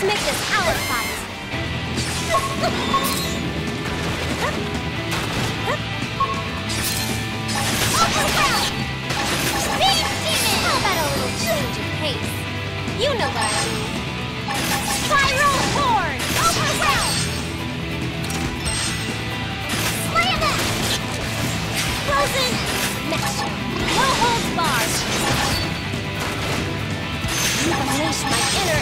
Let's make this our fight! Big demon! How about a little change of pace? You know what I mean. Spiral horn! Overwhelm! Slam it! Frozen! Next. No holds barred! You unleash my inner